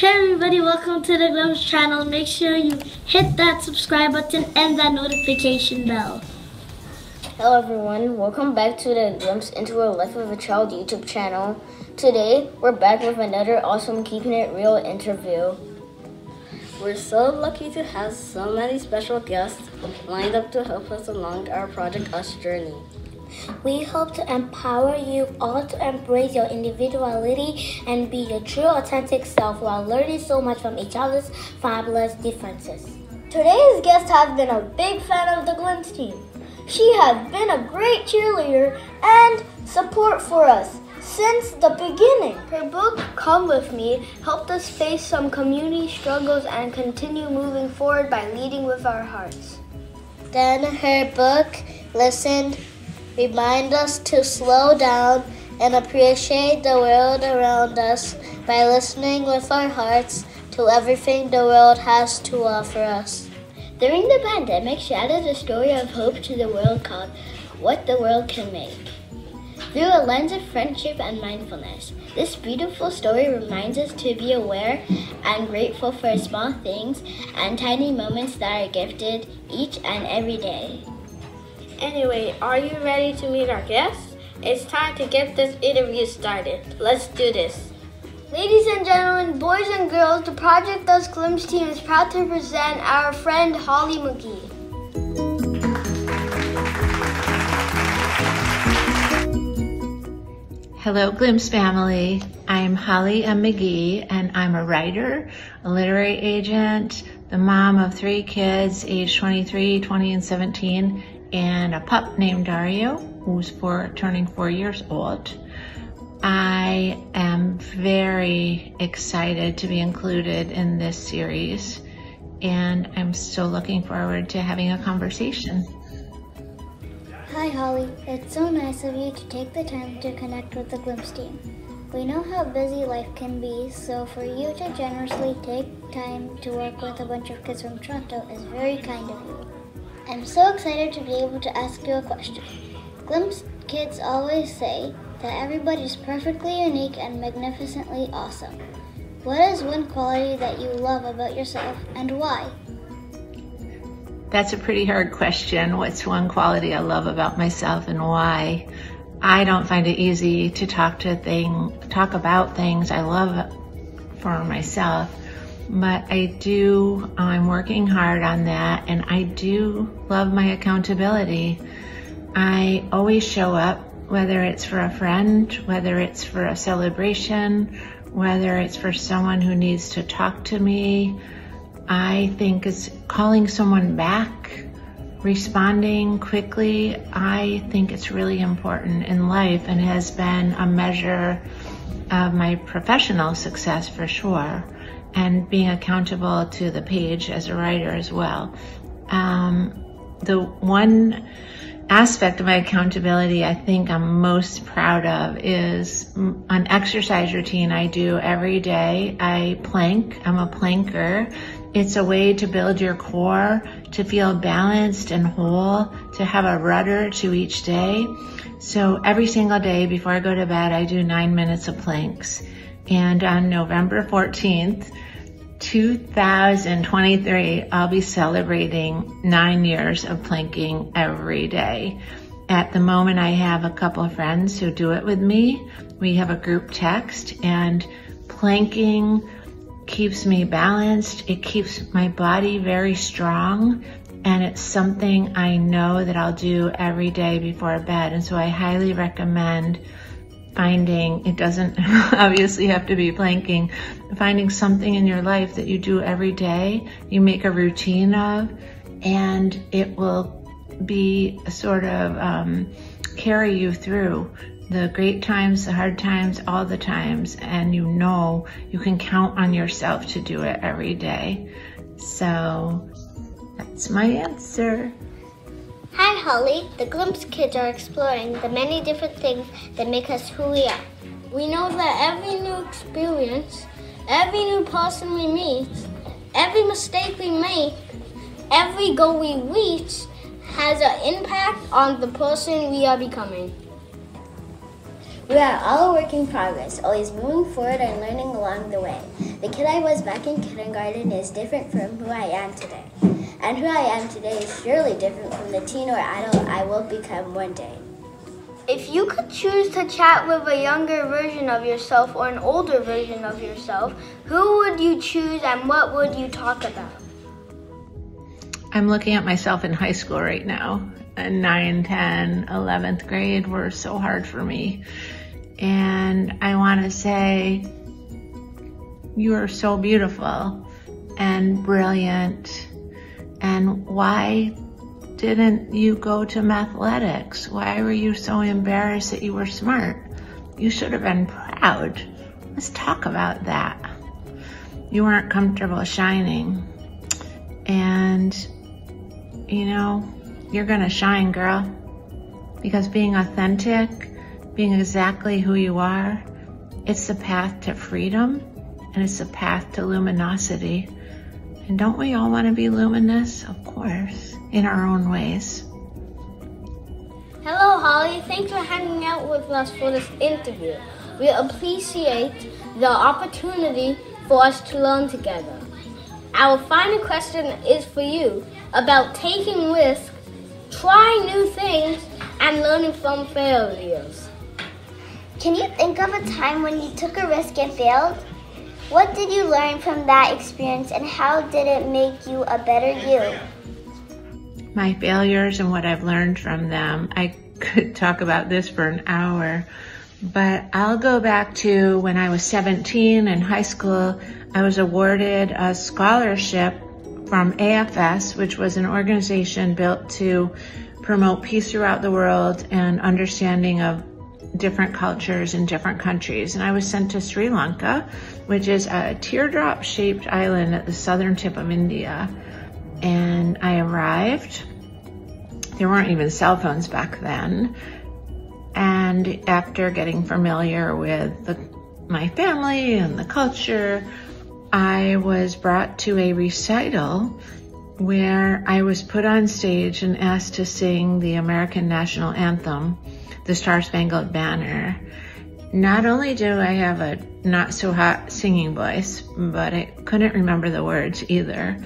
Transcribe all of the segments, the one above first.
Hey everybody, welcome to the Glimpse channel. Make sure you hit that subscribe button and that notification bell. Hello everyone, welcome back to the Glimpse into a Life of a Child YouTube channel. Today, we're back with another awesome Keeping It Real interview. We're so lucky to have so many special guests lined up to help us along our Project Us journey. We hope to empower you all to embrace your individuality and be your true authentic self while learning so much from each other's fabulous differences. Today's guest has been a big fan of the Glimpse team. She has been a great cheerleader and support for us since the beginning. Her book, Come With Me, helped us face some community struggles and continue moving forward by leading with our hearts. Then her book, Listen, remind us to slow down and appreciate the world around us by listening with our hearts to everything the world has to offer us. During the pandemic, she added a story of hope to the world called What the World Can Make. Through a lens of friendship and mindfulness, this beautiful story reminds us to be aware and grateful for small things and tiny moments that are gifted each and every day. Anyway, are you ready to meet our guests? It's time to get this interview started. Let's do this. Ladies and gentlemen, boys and girls, the Project Us Glimpse team is proud to present our friend Holly McGhee. Hello, Glimpse family. I'm Holly M. McGhee, and I'm a writer, a literary agent, the mom of three kids, age 23, 20, and 17, and a pup named Dario, who's four, turning four years old. I am very excited to be included in this series, and I'm so looking forward to having a conversation. Hi Holly, it's so nice of you to take the time to connect with the Glimpse team. We know how busy life can be, so for you to generously take time to work with a bunch of kids from Toronto is very kind of you. I'm so excited to be able to ask you a question. Glimpse kids always say that everybody is perfectly unique and magnificently awesome. What is one quality that you love about yourself and why? That's a pretty hard question. What's one quality I love about myself and why? I don't find it easy to talk to thing, talk about things I love for myself, but I do, I'm working hard on that and I do love my accountability. I always show up, whether it's for a friend, whether it's for a celebration, whether it's for someone who needs to talk to me, I think is calling someone back, responding quickly. I think it's really important in life and has been a measure of my professional success for sure, and being accountable to the page as a writer as well. Um, the one aspect of my accountability I think I'm most proud of is an exercise routine I do every day. I plank, I'm a planker. It's a way to build your core, to feel balanced and whole, to have a rudder to each day. So every single day before I go to bed, I do nine minutes of planks. And on November 14th, 2023, I'll be celebrating nine years of planking every day. At the moment, I have a couple of friends who do it with me. We have a group text and planking keeps me balanced. It keeps my body very strong. And it's something I know that I'll do every day before bed. And so I highly recommend finding, it doesn't obviously have to be planking, finding something in your life that you do every day, you make a routine of, and it will be a sort of um, carry you through the great times, the hard times, all the times, and you know you can count on yourself to do it every day. So that's my answer. Hi Holly, the Glimpse kids are exploring the many different things that make us who we are. We know that every new experience, every new person we meet, every mistake we make, every goal we reach has an impact on the person we are becoming. We are all a work in progress, always moving forward and learning along the way. The kid I was back in kindergarten is different from who I am today. And who I am today is surely different from the teen or adult I will become one day. If you could choose to chat with a younger version of yourself or an older version of yourself, who would you choose and what would you talk about? I'm looking at myself in high school right now. 9, 10, 11th grade were so hard for me. And I want to say, you are so beautiful and brilliant. And why didn't you go to mathletics? Why were you so embarrassed that you were smart? You should have been proud. Let's talk about that. You weren't comfortable shining. And, you know, you're gonna shine, girl. Because being authentic, being exactly who you are, it's the path to freedom and it's the path to luminosity. And don't we all want to be luminous? Of course, in our own ways. Hello, Holly. Thanks for hanging out with us for this interview. We appreciate the opportunity for us to learn together. Our final question is for you about taking risks, trying new things, and learning from failures. Can you think of a time when you took a risk and failed? What did you learn from that experience and how did it make you a better you? My failures and what I've learned from them. I could talk about this for an hour, but I'll go back to when I was 17 in high school. I was awarded a scholarship from AFS, which was an organization built to promote peace throughout the world and understanding of different cultures in different countries. And I was sent to Sri Lanka, which is a teardrop shaped island at the southern tip of India. And I arrived. There weren't even cell phones back then. And after getting familiar with the, my family and the culture, I was brought to a recital where I was put on stage and asked to sing the American national anthem, the Star Spangled Banner. Not only do I have a not so hot singing voice, but I couldn't remember the words either.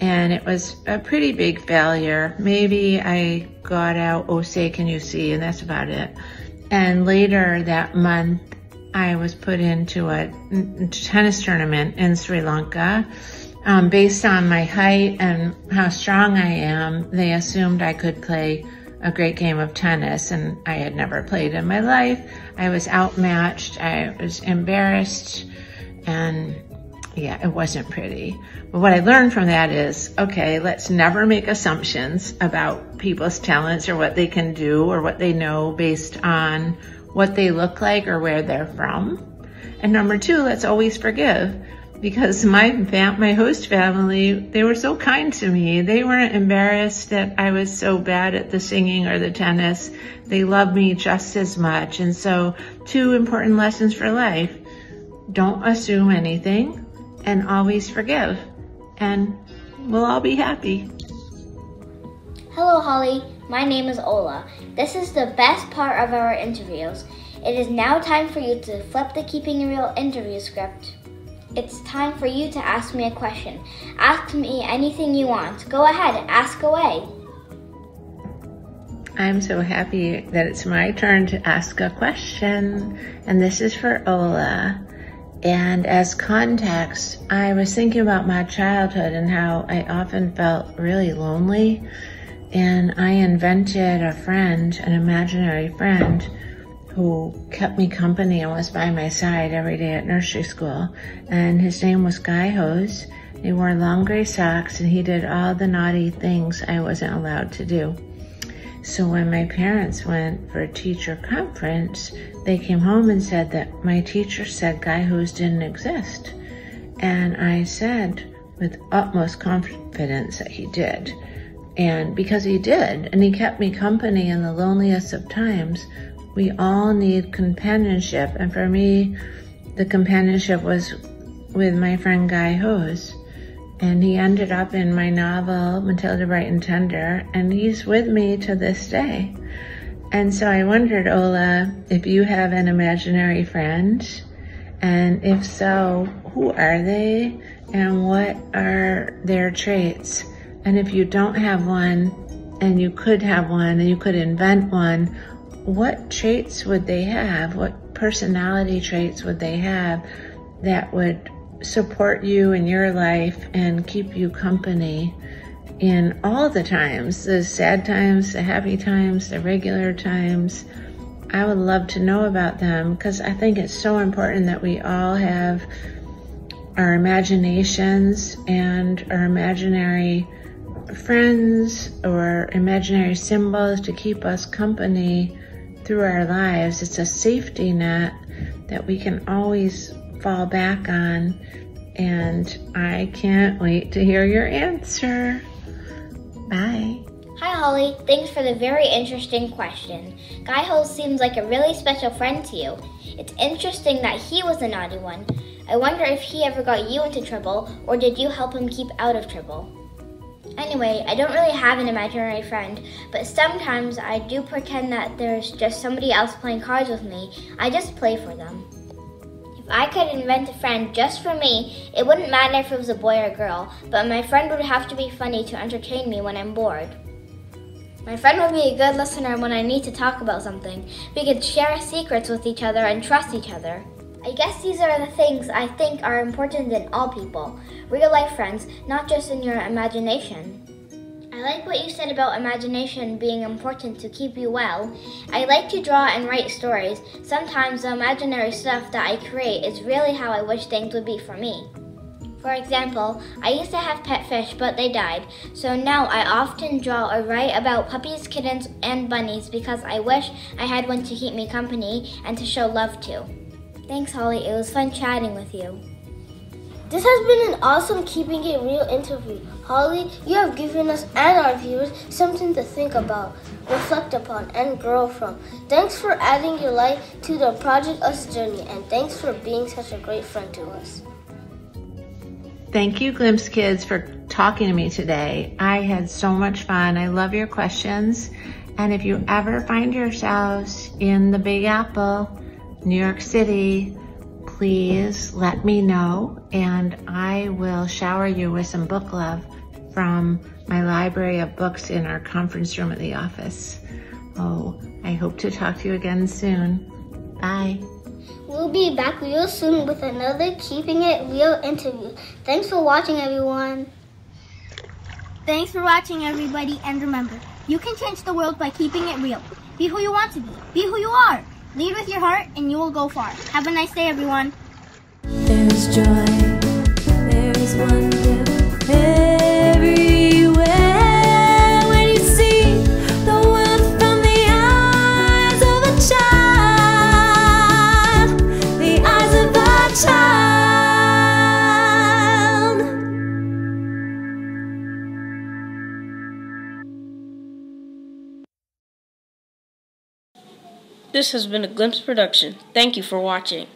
And it was a pretty big failure. Maybe I got out, oh say can you see, and that's about it. And later that month, I was put into a tennis tournament in Sri Lanka. Um, based on my height and how strong I am, they assumed I could play a great game of tennis, and I had never played in my life. I was outmatched, I was embarrassed, and yeah, it wasn't pretty. But what I learned from that is, okay, let's never make assumptions about people's talents or what they can do or what they know based on what they look like or where they're from. And number two, let's always forgive because my my host family, they were so kind to me. They weren't embarrassed that I was so bad at the singing or the tennis. They loved me just as much. And so two important lessons for life. Don't assume anything and always forgive and we'll all be happy. Hello, Holly. My name is Ola. This is the best part of our interviews. It is now time for you to flip the Keeping Real interview script. It's time for you to ask me a question. Ask me anything you want. Go ahead, ask away. I'm so happy that it's my turn to ask a question, and this is for Ola. And as context, I was thinking about my childhood and how I often felt really lonely and I invented a friend, an imaginary friend, who kept me company and was by my side every day at nursery school. And his name was Guy Hose. He wore long gray socks and he did all the naughty things I wasn't allowed to do. So when my parents went for a teacher conference, they came home and said that my teacher said Guy Hose didn't exist. And I said with utmost confidence that he did. And because he did, and he kept me company in the loneliest of times, we all need companionship. And for me, the companionship was with my friend Guy Hose. And he ended up in my novel, Matylda Bright and Tender, and he's with me to this day. And so I wondered, Ola, if you have an imaginary friend, and if so, who are they and what are their traits? And if you don't have one and you could have one and you could invent one, what traits would they have? What personality traits would they have that would support you in your life and keep you company in all the times the sad times, the happy times, the regular times. I would love to know about them because I think it's so important that we all have our imaginations and our imaginary friends or imaginary symbols to keep us company through our lives. It's a safety net that we can always fall back on. And I can't wait to hear your answer. Bye. Hi, Holly. Thanks for the very interesting question. Guy Ho seems like a really special friend to you. It's interesting that he was a naughty one. I wonder if he ever got you into trouble, or did you help him keep out of trouble? Anyway, I don't really have an imaginary friend, but sometimes I do pretend that there's just somebody else playing cards with me. I just play for them. If I could invent a friend just for me, it wouldn't matter if it was a boy or a girl, but my friend would have to be funny to entertain me when I'm bored. My friend would be a good listener when I need to talk about something. We could share secrets with each other and trust each other. I guess these are the things I think are important in all people. Real life friends, not just in your imagination. I like what you said about imagination being important to keep you well. I like to draw and write stories. Sometimes the imaginary stuff that I create is really how I wish things would be for me. For example, I used to have pet fish, but they died. So now I often draw or write about puppies, kittens, and bunnies because I wish I had one to keep me company and to show love to. Thanks, Holly. It was fun chatting with you. This has been an awesome Keeping It Real interview. Holly, you have given us and our viewers something to think about, reflect upon, and grow from. Thanks for adding your light to the Project Us journey, and thanks for being such a great friend to us. Thank you, Glimpse Kids, for talking to me today. I had so much fun. I love your questions. And if you ever find yourselves in the Big Apple, New York City, please let me know and I will shower you with some book love from my library of books in our conference room at the office. Oh, I hope to talk to you again soon. Bye. We'll be back real soon with another Keeping It Real interview. Thanks for watching, everyone. Thanks for watching, everybody, and remember, you can change the world by keeping it real. Be who you want to be. Be who you are. Lead with your heart and you will go far. Have a nice day, everyone. There's joy, there's This has been a Glimpse production. Thank you for watching.